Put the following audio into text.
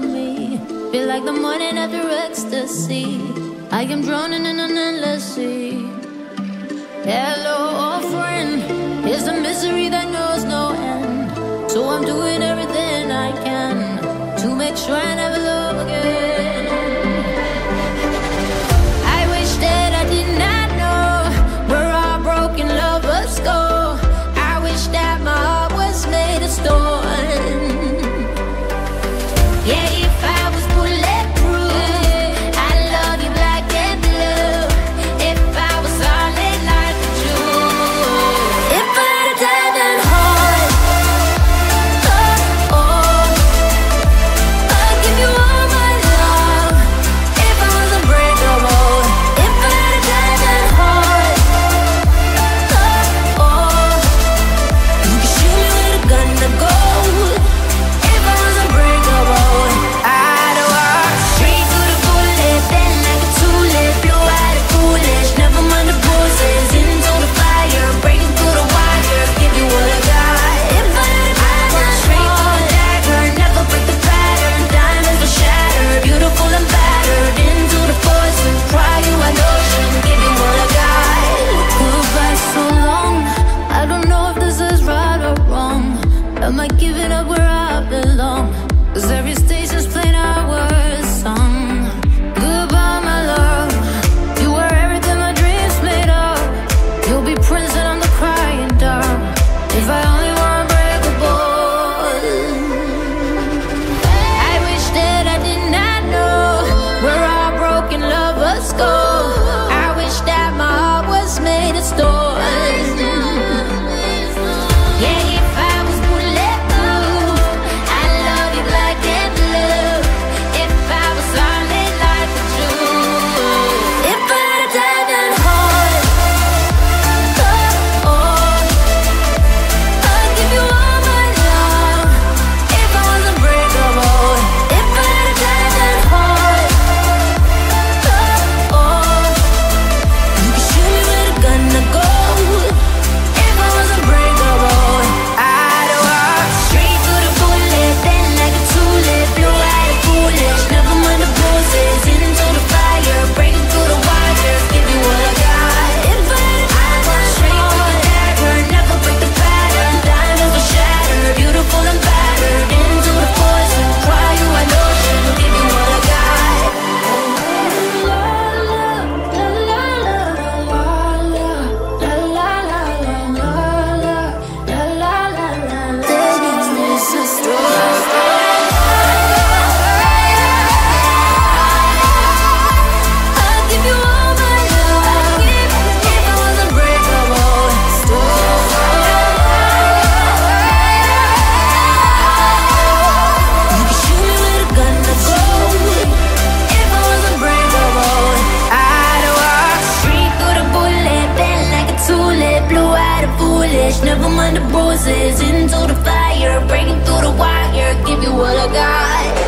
me. Feel like the morning after ecstasy. I am drowning in an endless sea. Hello. acting foolish. Never mind the bruises. Into the fire, breaking through the wire. Give you what I got.